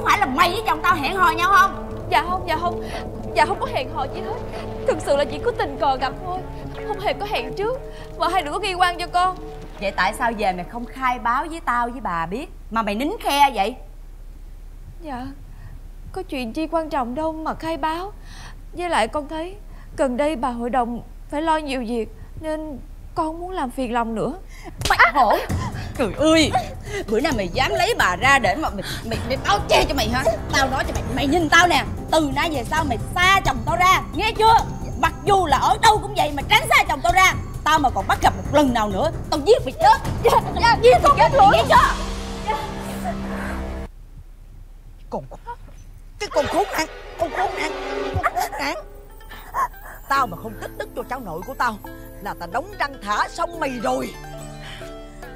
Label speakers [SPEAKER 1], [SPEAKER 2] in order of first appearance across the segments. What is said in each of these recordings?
[SPEAKER 1] có phải là mày với chồng tao hẹn hò nhau không?
[SPEAKER 2] Dạ không, dạ không. Dạ không có hẹn hò gì hết. Thực sự là chỉ có tình cờ gặp thôi. Không hề có hẹn trước. Mà hai đứa có ghi quan cho con.
[SPEAKER 1] Vậy tại sao về mày không khai báo với tao với bà biết? Mà mày nín khe vậy?
[SPEAKER 2] Dạ Có chuyện chi quan trọng đâu mà khai báo. Với lại con thấy Gần đây bà hội đồng phải lo nhiều việc Nên con không muốn làm phiền lòng nữa.
[SPEAKER 1] Mày hổ. Trời ơi bữa nào mày dám lấy bà ra để mà mày mày, mày bao che cho mày hả? Tao nói cho mày mày nhìn tao nè. Từ nay về sau mày xa chồng tao ra. Nghe chưa? Mặc dù là ở đâu cũng vậy mà tránh xa chồng tao ra. Tao mà còn bắt gặp một lần nào nữa tao giết mày chết. Dạ, dạ, giết mày chết. mày nghe chưa?
[SPEAKER 3] Con Cái con khốn nạn Con khốn nạn Con khốn nạn. Tao mà không tích đức cho cháu nội của tao Là tao đóng răng thả xong mày rồi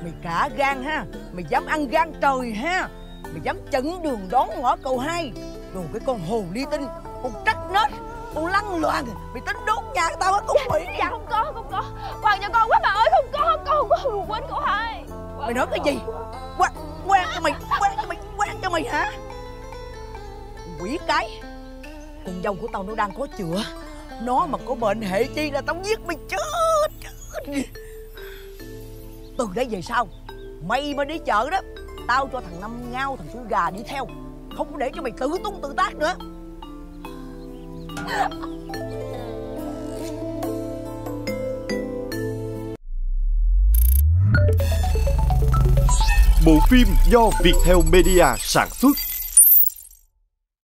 [SPEAKER 3] Mày cả gan ha. Mày dám ăn gan trời ha. Mày dám chặn đường đón ngõ cầu hai. Rồi cái con hồ ly tinh Con trắc nết Con lăng loàn. Mày tính đốt nhà tao á con quỷ?
[SPEAKER 2] Dạ không có, không có. Quan cho con quá bà ơi, không có, con không có. Quên cậu hai.
[SPEAKER 3] Mày nói cái gì? Quan, quan cho mày Quan cho mày Quan cho mày hả? Quỷ cái. Con dâu của tao nó đang có chữa. Nó mà có bệnh hệ chi là tao giết mày chết. Chết. Từ đây về sau, Mày mà đi chợ đó, Tao cho thằng Năm ngao, thằng chú Gà đi theo. Không có để cho mày tự tung tự tác nữa.
[SPEAKER 4] Bộ phim do Viettel Media sản xuất.